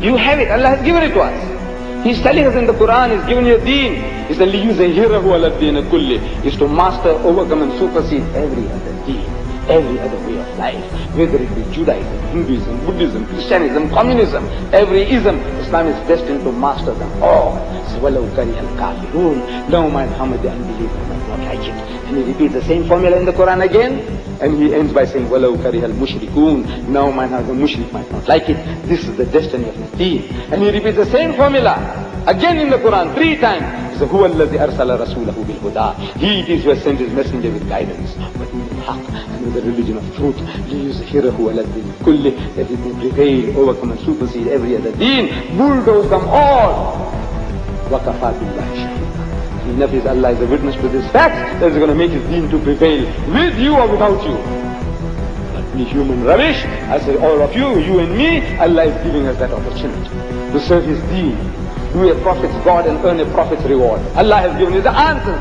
You have it. Allah has given it to us. He's telling us in the Quran, He's given you a deen. He's deen kulli. Is to master, overcome and supersede every other deen, every other way of life. Whether it be Judaism, Hinduism, Buddhism, Christianism, communism, every ism, Islam is destined to master them all. So, وَلَوْ كَرِهَ الْكَافِرُونَ No mind how much the unbeliever might not like it. And he repeats the same formula in the Quran again. And he ends by saying, وَلَوْ كَرِهَ الْمُشْرِكُونَ No man how the mushrik might not like it. This is the destiny of his deen. And he repeats the same formula again in the Quran three times. He says, هُوَ الَّذِي أَرْسَلَ رَسُولَهُ بِالْهُدَى He it is who has sent his messenger with guidance. But with haq and with the religion of truth. لِيُزْهِرَهُ عَلَى الدِّينِ كُلِّهِ That it may prevail, overcome and supersede every other deen. Bulldoze them all. وَكَفَى بِاللَّهِ شَهِيدًا. Enough is Allah is a witness to this fact that is going to make his deen to prevail with you or without you. But we human rubbish, I say all of you, you and me, Allah is giving us that opportunity to serve his deen. Do a prophet's God and earn a prophet's reward. Allah has given you the answer,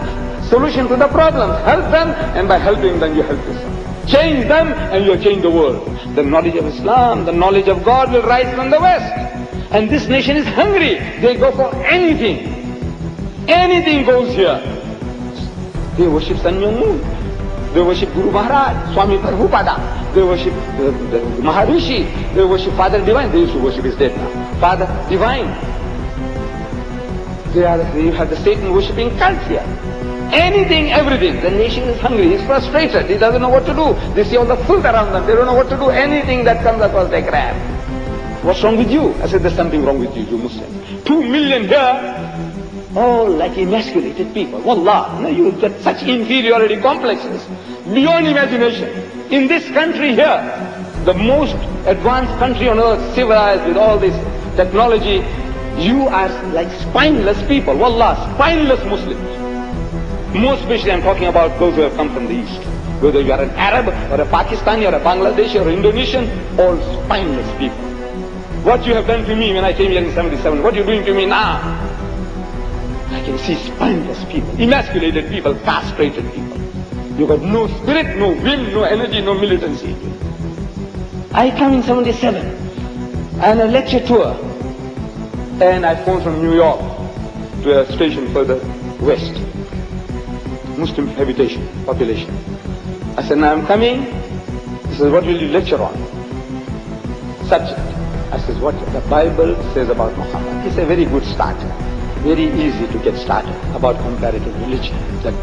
solution to the problems. Help them and by helping them you help yourself. Change them and you change the world. The knowledge of Islam, the knowledge of God will rise from the West. And this nation is hungry. They go for anything. Anything goes here. They worship Sun Moon. They worship Guru Maharaj, Swami Prabhupada. They worship uh, the Maharishi. They worship Father Divine. They used to worship his dead now. Father Divine. They are, you have the Satan worshipping cult here. Anything, everything. The nation is hungry. He's frustrated. He doesn't know what to do. They see all the filth around them. They don't know what to do. Anything that comes across, they grab. What's wrong with you? I said, there's something wrong with you, you Muslims. Two million here, all like emasculated people. Wallah, now you get such inferiority complexes beyond imagination. In this country here, the most advanced country on earth, civilized with all this technology, you are like spineless people. Wallah, spineless Muslims. Most especially I'm talking about those who have come from the East. Whether you are an Arab or a Pakistani or a Bangladeshi or Indonesian, all spineless people. What you have done to me when I came here in 77, what you're doing to me now. I can see spineless people, emasculated people, castrated people. You got no spirit, no will, no energy, no militancy. I come in 77 and a lecture tour and I phoned from New York to a station further west. Muslim habitation, population. I said, now I'm coming. He says, what will you lecture on? Subject. I says, what the Bible says about Muhammad. It's a very good start. Very easy to get started about comparative religion. That,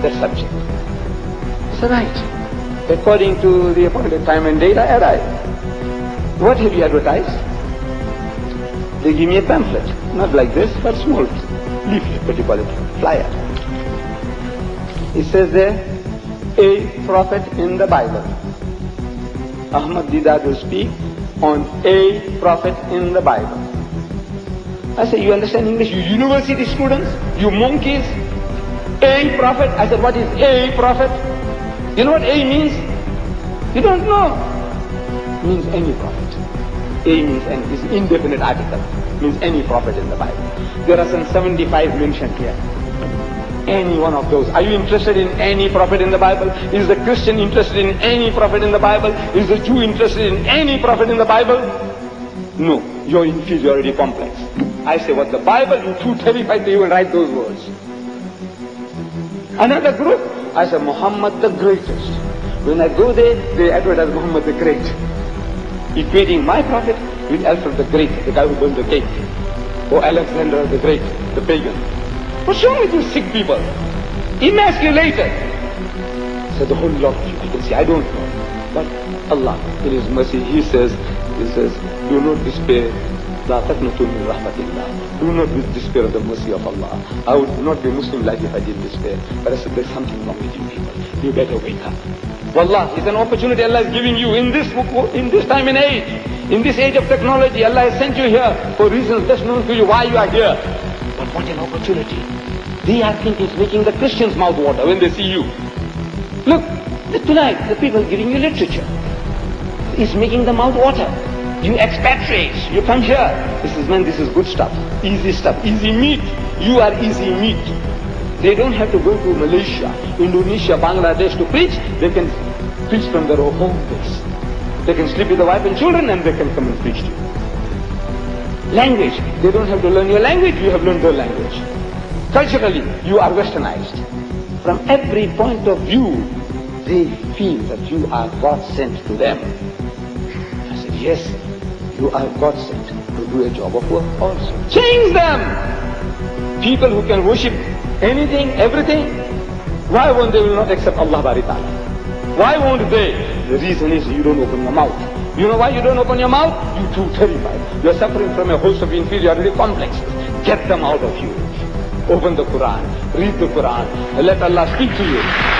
that subject. I said, right. According to the appointed time and date, I arrived. What have you advertised? They give me a pamphlet. Not like this, but small leaflet, what you call it? Flyer. It says there, a prophet in the Bible. Ahmed Deedat will speak on a prophet in the Bible. I said, you understand English? You university students? You monkeys? A prophet? I said, what is a prophet? You know what A means? You don't know. It means any prophet. A means any, is indefinite article. Means any prophet in the Bible. There are some 75 mentioned here. Any one of those. Are you interested in any prophet in the Bible? Is the Christian interested in any prophet in the Bible? Is the Jew interested in any prophet in the Bible? No. Your inferiority complex. I say what the Bible, you're too terrified to even write those words. Another group, I say Muhammad the greatest. When I go there, they advertise Muhammad the Great. Equating my prophet with Alfred the Great, the guy who built the cake. Or Alexander the Great, the pagan. What's wrong with you sick people? Emasculated. So the whole lot of you, I can see, I don't know. But Allah, in His mercy, He says, He says, do not despair. لا تقنطوا من رحمة الله. Do not despair of the mercy of Allah. I would not be Muslim life if I did despair. But I said, there's something wrong with you people. You better wake up. Wallah, it's an opportunity Allah is giving you in this in this time and age. In this age of technology, Allah has sent you here for reasons best known to you why you are here. But what an opportunity. They I think is making the Christians mouth water when they see you. Look, tonight the people giving you literature is making the mouth water. You expatriates, you come here. This is man, this is good stuff. Easy stuff, easy meat. You are easy meat. They don't have to go to Malaysia, Indonesia, Bangladesh to preach. They can preach from their own home base. They can sleep with the wife and children and they can come and preach to you. Language. They don't have to learn your language, you have learned their language. Culturally, you are westernized. From every point of view, they feel that you are God sent to them. Yes, you are God sent to do a job of work also. Change them! People who can worship anything, everything, why won't they will not accept Allah Bari Ta'ala? Why won't they? The reason is you don't open your mouth. You know why you don't open your mouth? You're too terrified. You're suffering from a host of inferiority complexes. Get them out of you. Open the Quran, read the Quran, let Allah speak to you.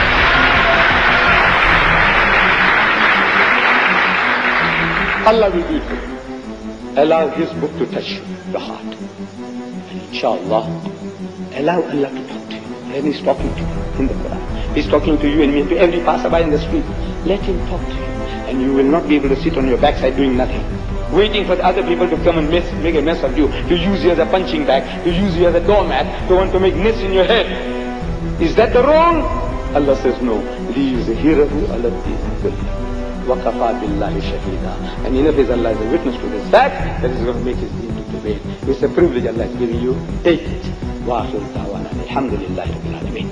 Allah will do it for you. Allow His book to touch you, the heart. And inshallah, allow Allah to talk to you. And He's talking to you in the Quran. He's talking to you and me, to every passerby in the street. Let Him talk to you. And you will not be able to sit on your backside doing nothing. Waiting for other people to come and mess, make a mess of you, to use you as a punching bag, to use you as a doormat, to want to make nests in your head. Is that the role? Allah says no. لِيُزْهِرَهُ عَلَى الدِّينِ كُلِّهِ وَكَفَى بِاللَّهِ شَهِيدًا And enough is Allah is a witness to this fact that is going to make his deen to prevail. It's a privilege Allah is giving you. Take it. وآخر دعوانا الحمد لله رب العالمين